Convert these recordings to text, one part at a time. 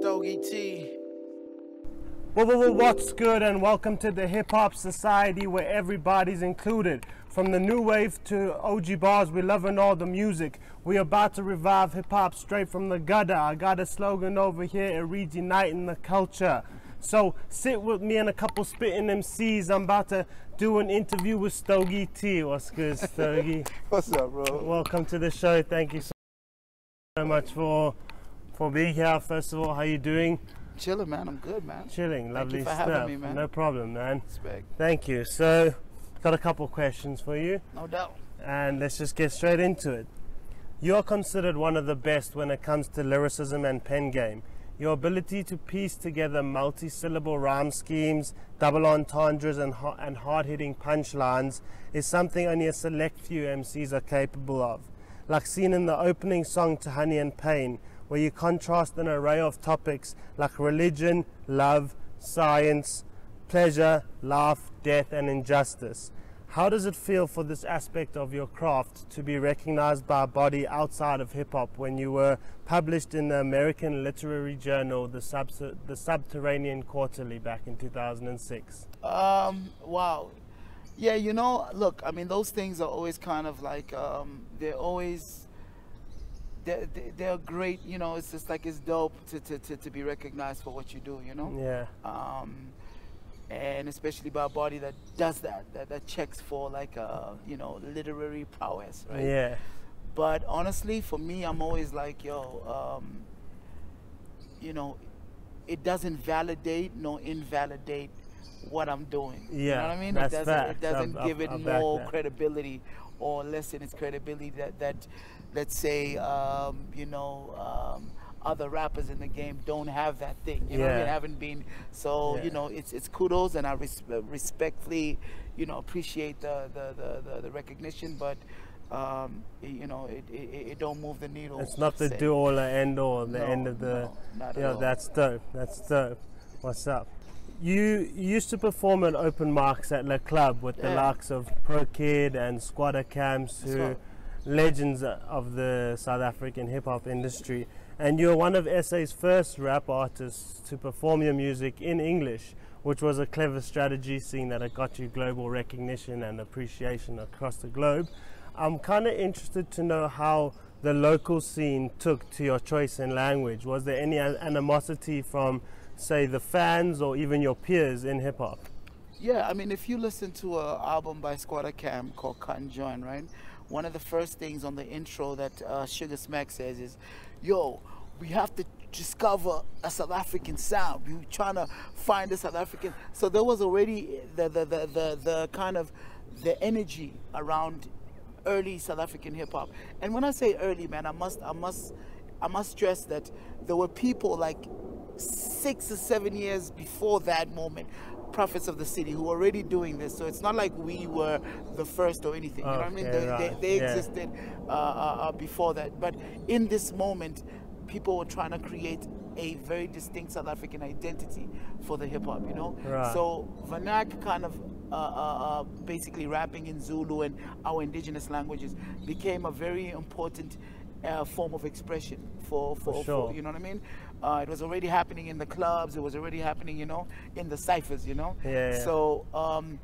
Stogie T. Well, well, well, what's good, and welcome to the Hip Hop Society where everybody's included. From the new wave to OG bars, we loving all the music. We are about to revive hip hop straight from the gutter. I got a slogan over here, it reads Uniting the Culture. So sit with me and a couple spitting MCs. I'm about to do an interview with Stogie T. What's good, Stogie? What's up, bro? welcome to the show. Thank you so much for for being here. First of all, how you doing? Chilling, man. I'm good, man. Chilling, lovely you for stuff. having me, man. No problem, man. Respect. Thank you. So, got a couple questions for you, No doubt. and let's just get straight into it. You're considered one of the best when it comes to lyricism and pen game. Your ability to piece together multi-syllable rhyme schemes, double entendres, and, ha- and hard-hitting punchlines is something only a select few MCs are capable of. Like seen in the opening song to Honey and Pain, where you contrast an array of topics like religion, love, science, pleasure, life, death, and injustice. How does it feel for this aspect of your craft to be recognized by a body outside of hip hop when you were published in the American literary journal, the, the Subterranean Quarterly, back in 2006? Um, wow. Yeah, you know, look, I mean, those things are always kind of like, um, they're always, they're, they're- great, you know, it's just like it's dope to, to, to, to be recognized for what you do, you know? Yeah, um, and especially by a body that does that, that, that checks for like a, you know, literary prowess, right? yeah, But honestly, for me, I'm always like, yo, um, you know, it doesn't validate nor invalidate what I'm doing. you Yeah, know what I mean? that's it doesn't, it doesn't I'll- give I'll- it I'll more credibility or lessen its credibility that, that let's say, um, you know, um, other rappers in the game don't have that thing. You know I mean? Haven't been. So, Yeah. you know, it's it's kudos and I res- respectfully, you know, appreciate the, the, the, the, the recognition, but um, you know, it, it, it don't move the needle. it's not the say. do all or end all, the No, end of the. no, Yeah, all. that's dope. That's dope. What's up? You you used to perform at open marks at Le Club with the Yeah. likes of Pro Kid and Skwatta Kamps, who. Legends of the South African hip hop industry. And you're one of SA's first rap artists to perform your music in English, which was a clever strategy, seeing that it got you global recognition and appreciation across the globe. I'm kind of interested to know how the local scene took to your choice in language. Was there any animosity from, say, the fans or even your peers in hip hop? Yeah, I mean, if you listen to an album by Skwatta Kamp called Khut en Joyn, right? One of the first things on the intro that uh, Shugasmakx says is, "Yo, we have to discover a South African sound. We were trying to find a South African." So there was already the the the the, the kind of the energy around early South African hip hop. And when I say early, man, I must I must I must stress that there were people like six or seven years before that moment, prophets of the city, who were already doing this. So it's not like we were the first or anything. You know what I mean? They, they, right. they Yeah. existed uh, uh, uh, before that. But in this moment, people were trying to create a very distinct South African identity for the hip hop, you know? Right. So vernac kind of uh, uh, uh, basically rapping in Zulu and our indigenous languages became a very important uh, form of expression for, for, for, sure. you know what I mean? Uh, it was already happening in the clubs. It was already happening, you know, in the ciphers, you know. Yeah, yeah. So um,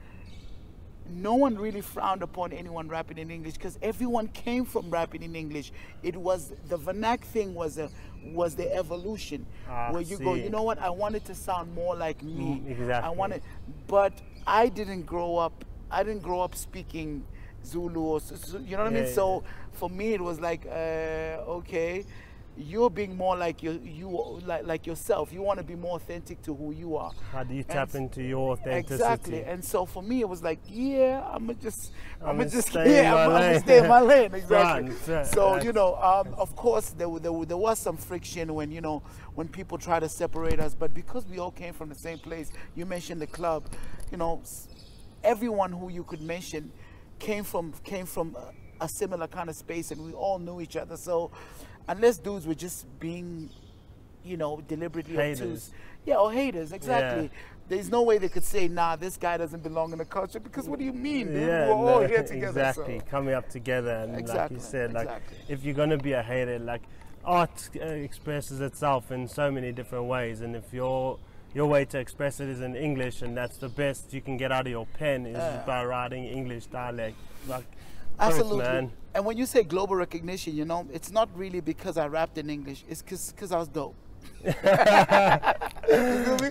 no one really frowned upon anyone rapping in English because everyone came from rapping in English. It was the vernac thing was a was the evolution Ah, where you go. You know what? I wanted to sound more like me. Mm, exactly. I wanted, but I didn't grow up. I didn't grow up speaking Zulu or you know what I Yeah, mean. So for me, it was like, uh, okay, you're being more like you, you like, like yourself. You want to be more authentic to who you are. How do you And tap into your authenticity? Exactly. And so for me, it was like, yeah, I'm gonna just, I'm, I'ma just, yeah, I'm, gonna stay in my lane. Exactly. Right, so you know, um, of course, there, there, there was some friction when you know when people try to separate us, but because we all came from the same place, you mentioned the club, you know, everyone who you could mention came from came from a, similar kind of space, and we all knew each other. So unless dudes were just being, you know, deliberately Haters. obtuse, yeah, or haters, exactly. There's no way they could say, "Nah, this guy doesn't belong in the culture." Because what do you mean? dude? Yeah, we're all no, here together. exactly. So. Coming up together, and like you said, like exactly. if you're gonna be a hater, like art uh, expresses itself in so many different ways, and if your your way to express it is in English, and that's the best you can get out of your pen is Yeah. by writing English dialect. Like, Absolutely. man. And when you say global recognition, you know, it's not really because I rapped in English. It's because I was dope. you me? I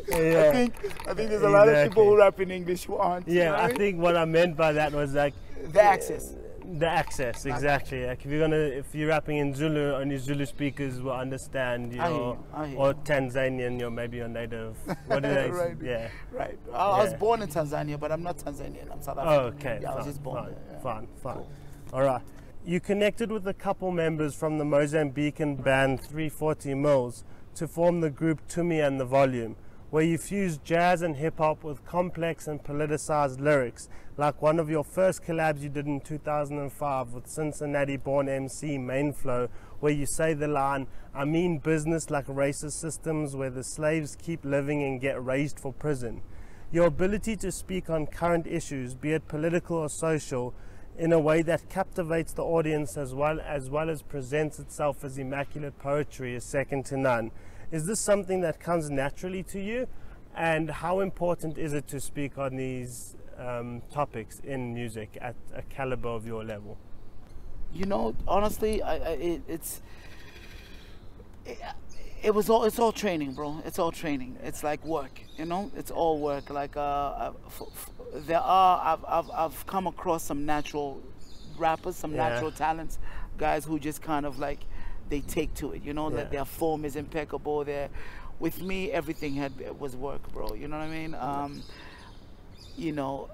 Yeah. think I think there's a lot of people who rap in English who aren't. you yeah, know what I mean? think what I meant by that was like the access. The access exactly. Like if you're gonna if you're rapping in Zulu, only Zulu speakers will understand. You know, you, I hear or. Tanzanian, you're maybe your native. What they? Right. Yeah. Right. I, I was born in Tanzania, but I'm not Tanzanian. I'm South Oh, African. okay. Yeah, I was fine, just born fine, there. yeah. fine, fine. Cool. All right. You connected with a couple members from the Mozambican band 340 Mills to form the group Tumi and the Volume, where you fuse jazz and hip hop with complex and politicized lyrics, like one of your first collabs you did in 2005 with Cincinnati born MC Mainflow, where you say the line, I mean business like racist systems where the slaves keep living and get raised for prison. Your ability to speak on current issues, be it political or social, in a way that captivates the audience as well as well as presents itself as immaculate poetry is second to none. Is this something that comes naturally to you? And how important is it to speak on these um, topics in music at a caliber of your level? You know, honestly, I, I it, it's it, it was all it's all training, bro. It's all training. It's like work, you know. It's all work. Like uh, f- f- there are I've, I've I've come across some natural rappers, some Yeah. natural talents, guys who just kind of like they take to it, you know. Yeah. Like their form is impeccable. Their with me, everything had was work, bro. You know what I mean? Um, you know,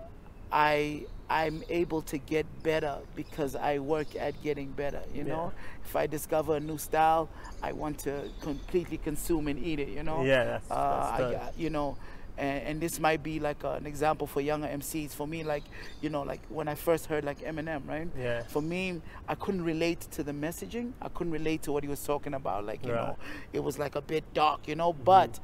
I I'm able to get better because I work at getting better. You know, if I discover a new style, I want to completely consume and eat it. You know, Yeah, that's- uh, that's. I- you know. And, and this might be like uh, an example for younger MCs. For me, like you know, like when I first heard like Eminem, right? Yeah. For me, I couldn't relate to the messaging. I couldn't relate to what he was talking about. Like you Right. know, it was like a bit dark, you know. But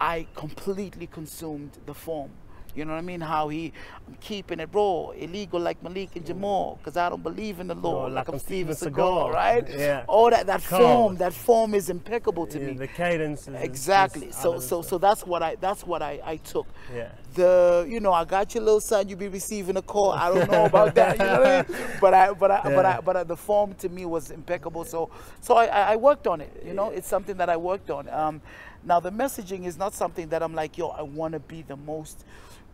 I completely consumed the form. You know what I mean? How he, I'm keeping it raw, illegal like Malik and Jamal, because I don't believe in the law, Or like, like I'm Steven Seagal, Seagal. right? Yeah. All that that form, that form is impeccable to Yeah, me. the cadence is exactly. is So so so that's what I that's what I I took. Yeah. The you know I got your little son, you be receiving a call. I don't know about that, you know what I mean? But I but I but I but I, the form to me was impeccable. So so I, I I worked on it. You know, it's something that I worked on. Um, now the messaging is not something that I'm like, yo, I want to be the most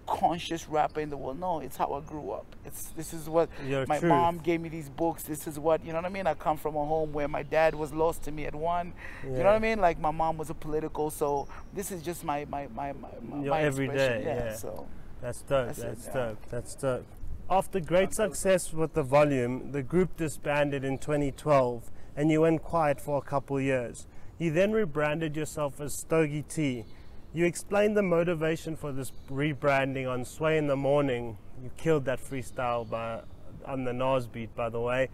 conscious rapper in the world. No, it's how I grew up. It's this is what Your my truth. mom gave me these books. This is what you know what I mean. I come from a home where my dad was lost to me at one. You know what I mean? Like my mom was a political. So this is just my my my my, Your my everyday, expression. yeah. So That's dope. That's That's, it, yeah. dope. That's dope. After great success with the volume, the group disbanded in 2012 and you went quiet for a couple years. You then rebranded yourself as Stogie T. You explained the motivation for this rebranding on Sway in the Morning. You killed that freestyle by, on the Nas beat, by the way.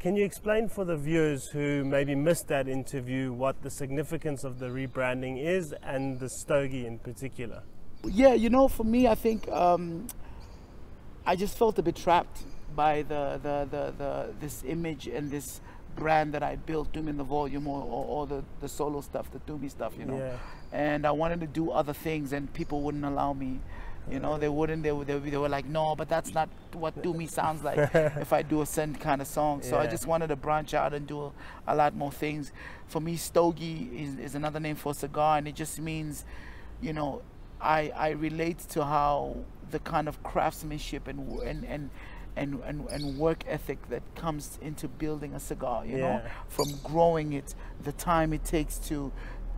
Can you explain for the viewers who maybe missed that interview what the significance of the rebranding is and the Stogie in particular? yeah, you know, for me, I think um, I just felt a bit trapped by the the, the, the this image and this brand that I built, doing the volume or, or, or the, the solo stuff, the Tumi stuff, you know. Yeah. And I wanted to do other things, and people wouldn't allow me. You know, they wouldn't. They, were- they, they were like, no, but that's not what Tumi sounds like if I do a certain kind of song. So I just wanted to branch out and do a, a lot more things. For me, Stogie is, is another name for cigar, and it just means, you know, I, I relate to how the kind of craftsmanship and and and and, and, and work ethic that comes into building a cigar, you know, from growing it, the time it takes to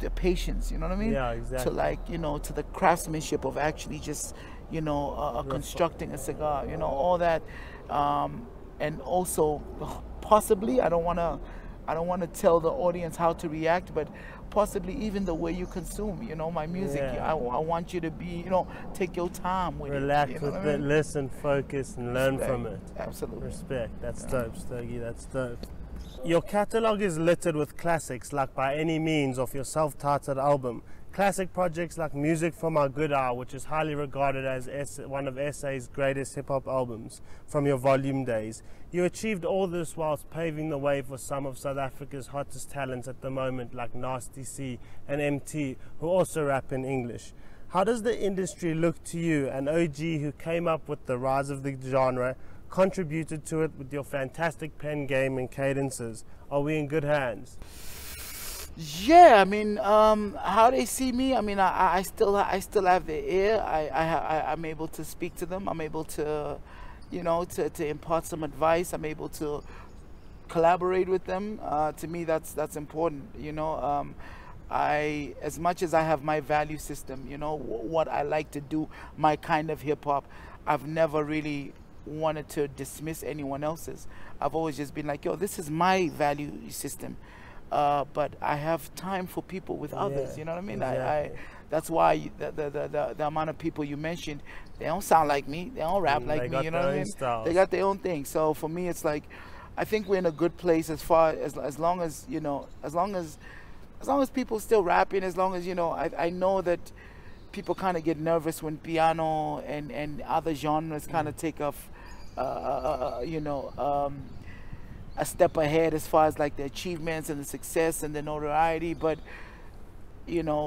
the patience, you know what I mean? Yeah, exactly. To like, you know, to the craftsmanship of actually just, you know, uh, uh, constructing a cigar, you know, all that. Um, and also possibly, I don't want to, I don't want to tell the audience how to react, but possibly even the way you consume, you know, my music. Yeah. I, I want you to be, you know, take your time with Relax it. you know with I it, mean? listen, focus, and learn from it. Absolutely. Respect. That's dope, Stogie. That's dope. Your catalog is littered with classics like By Any Means of your self titled album, Classic projects like Music from Our Good Hour, which is highly regarded as one of SA's greatest hip hop albums from your volume days. You achieved all this whilst paving the way for some of South Africa's hottest talents at the moment, like Nasty C and Emtee, who also rap in English. How does the industry look to you, an OG who came up with the rise of the genre, contributed to it with your fantastic pen game and cadences? Are we in good hands? Yeah, I mean, um, how they see me. I mean, I, I still I still have their ear. I, I I'm able to speak to them. I'm able to, you know, to, to impart some advice. I'm able to collaborate with them. Uh, to me, that's that's important. You know, um, I as much as I have my value system. You know, what I like to do, my kind of hip hop. I've never really wanted to dismiss anyone else's. I've always just been like, yo, this is my value system uh, but I have time for people with others. Yeah, You know what I mean? exactly. I, I that's why the, the, the, the, the amount of people you mentioned, they don't sound like me. They don't rap Mm, like me. You know what I mean? styles. They got their own thing. So for me, it's like, I think we're in a good place as far as as long as you know, as long as as long as people still rapping, as long as you know, I I know that people kind of get nervous when piano and and other genres kind Mm. of take off, uh, uh, uh, you know. Um, a step ahead as far as like the achievements and the success and the notoriety but you know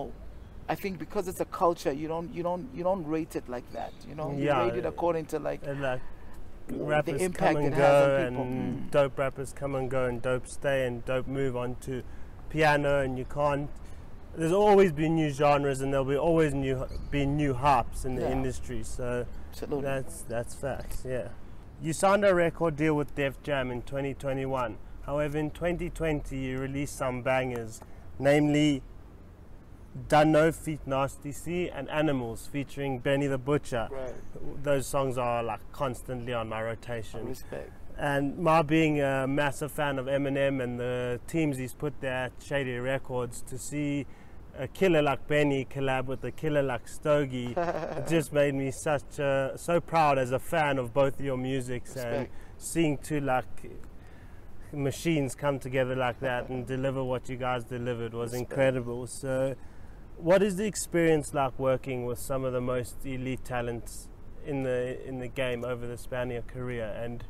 i think because it's a culture you don't you don't you don't rate it like that you know Yeah. you rate it according to like like the rappers impact come and it go, and Mm. dope rappers come and go, and dope stay, and dope move on to piano, and you can't. There's always been new genres, and there'll be always new be new hops in the Yeah. industry. So absolutely that's that's facts. Yeah. You signed a record deal with Def Jam in 2021. However, in 2020, you released some bangers, namely Dunno feat Nasty C and Animals featuring Benny the Butcher. right Those songs are like constantly on my rotation. respect And my being a massive fan of Eminem and the teams he's put there at Shady Records, to see a killer like Benny collab with a killer like Stogie, it just made me such so proud as a fan of both your musics and seeing two like machines come together like that and deliver what you guys delivered was Respect. incredible. So, what is the experience like working with some of the most elite talents in the in the game over the span of your career, and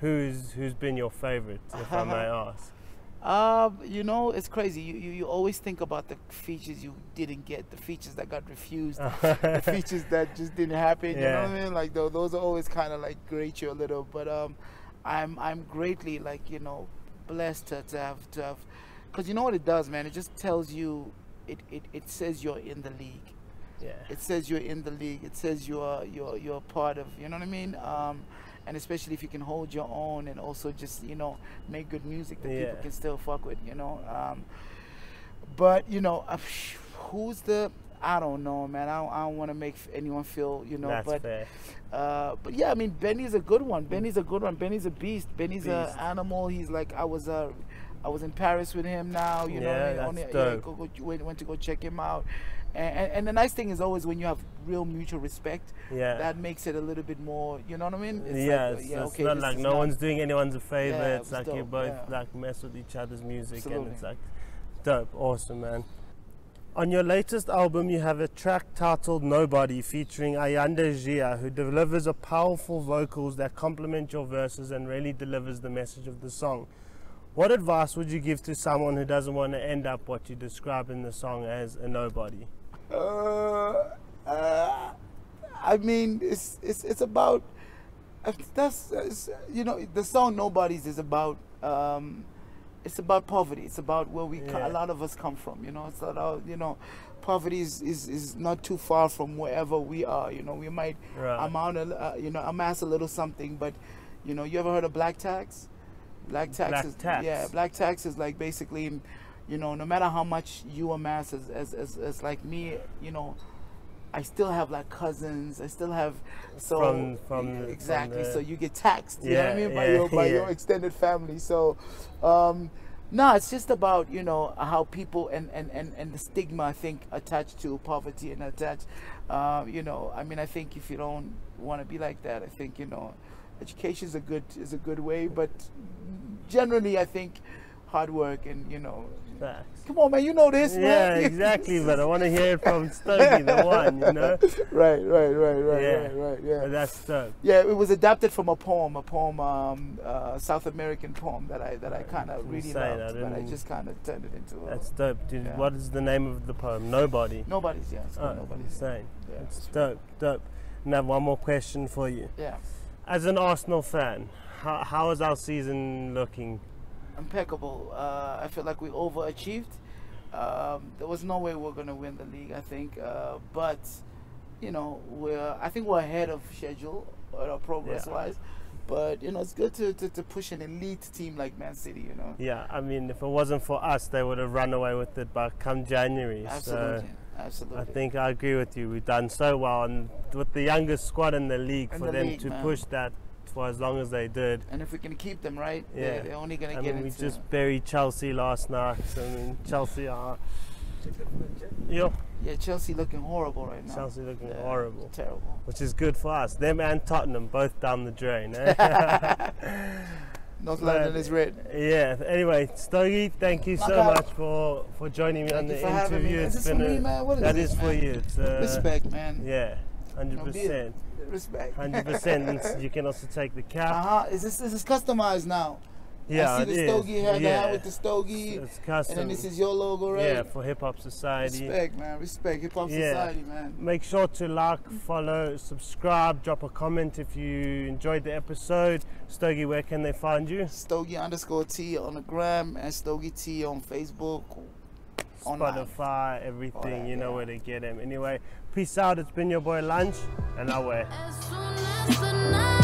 who's who's been your favorite, if I may ask? Um, you know, it's crazy. You, you you always think about the features you didn't get, the features that got refused, the features that just didn't happen. You know what I mean? Like tho- those are always kind of like grate you a little. But um, I'm I'm greatly like you know blessed to, to have to have, because you know what it does, man. It just tells you, it, it it says you're in the league. yeah. It says you're in the league. It says you're you're you're part of. You know what I mean? Um, and especially if you can hold your own and also just you know make good music that Yeah. people can still fuck with. You know. Um, but you know, uh, who's the? I don't know, man. I don't, I don't want to make anyone feel, you know. That's but fair. uh, but yeah, I mean, Benny's a good one. Benny's a good one. Benny's a beast. Benny's a Beast. animal. He's like I was uh, I was in Paris with him now. You know, what I Yeah, mean? that's Only- yeah, dope. go, go, went, went to go check him out. And, and, and the nice thing is always when you have real mutual respect, Yeah. that makes it a little bit more. You know what I mean? It's yeah, like, uh, it's, yeah, it's okay, not like no not- one's doing anyone's a favor. Yeah, it it's was like you both yeah. like mess with each other's music, Absolutely. and it's like dope, awesome, man. On your latest album, you have a track titled Nobody featuring Ayanda Jiya, who delivers a powerful vocals that complement your verses and really delivers the message of the song. What advice would you give to someone who doesn't want to end up what you describe in the song as a nobody? Uh, uh, I mean, it's it's it's about that's it's, you know the song "Nobody's" is about um, it's about poverty. It's about where we Yeah. a lot of us come from. You know, it's about you know poverty is, is, is not too far from wherever we are. You know, we might Right. amount a, uh, you know amass a little something, but you know, you ever heard of black tax? Black tax Black tax. yeah, black tax is like basically, you know, no matter how much you amass as as, as, as like me, you know, I still have like cousins. I still have so From- from the- from exactly. the- so you get taxed. You know what I mean by yeah, your by your extended family. So, um, no, it's just about you know how people and and and and the stigma I think attached to poverty and attached. Uh, you know, I mean, I think if you don't want to be like that, I think you know, education is a good is a good way, but generally, I think hard work and you know. Facts. Come on, man, you know this, Yeah, man. exactly. But I want to hear it from Stogie, the one, you know. right, right, right, right, Yeah. right, right. Yeah. But that's dope. Yeah, it was adapted from a poem, a poem, um, uh, South American poem that I that I kind of really Insane, I loved, but I just kind of turned it into a, That's dope, dude. Yeah. What is the name of the poem? Nobody. nobody's. Yeah, it's Oh, nobody's. insane. Yeah, It's it's- dope, dope. And I have one more question for you. Yeah, As an Arsenal fan, how, how is our season looking? impeccable. Uh, I feel like we overachieved. Um, there was no way we are gonna win the league. I think, uh, but you know, we're I think we're ahead of schedule, uh, progress Yeah. wise. But you know, it's good to, to, to push an elite team like Man City. You know, Yeah, I mean, if it wasn't for us, they would have run away with it by come January. absolutely, So absolutely. I think I agree with you. We've done so well, and with the youngest squad in the league, In for the them league, to man. push that for as long as they did. And if we can keep them right, Yeah. they're, they're only gonna I get mean, we just buried Chelsea last night. I mean, Chelsea are. Yo, yeah, Chelsea looking horrible right now. Chelsea looking Yeah, horrible, Terrible. which is good for us. Them and Tottenham both down the drain. Eh? North Man. London is red. yeah. Anyway, Stogie, thank you so much for for joining me on Thank you the for me. interview. Is It's for been me, a- is that this, is for man? you. It's uh, Respect, man. Yeah, hundred percent. Respect. hundred percent. You can also take the cap. Uh huh. Is this this is customized now? Yeah, I see it the is. stogie here, the yeah. hat with the stogie, It's and custom. then this is your logo, right? Yeah, for Hip Hop Society. Respect, man. Respect. Hip hop Yeah. society, man. Make sure to like, follow, subscribe, drop a comment if you enjoyed the episode. Stogie, where can they find you? Stogie underscore T on the gram and Stogie T on Facebook. Online. Spotify, everything. Alright, you know yeah. where to get them. Anyway, peace out. It's been your boy Llunch, and away. As